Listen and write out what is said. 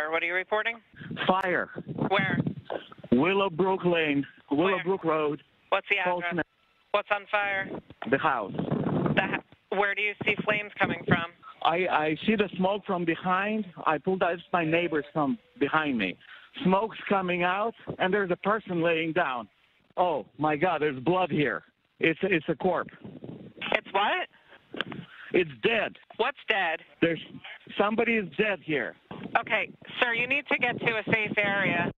sir. What are you reporting? Fire. Where? Willowbrook Lane, Willowbrook Road, What's the address? What's on fire? the house. The, ha- where do you see flames coming from? I, I see the smoke from behind. I pulled out. My neighbors from behind me. Smoke's coming out, and there's a person laying down. Oh my God! There's blood here. It's it's a corpse. It's what? It's dead. What's dead? There's somebody is dead here. Okay, sir, you need to get to a safe area.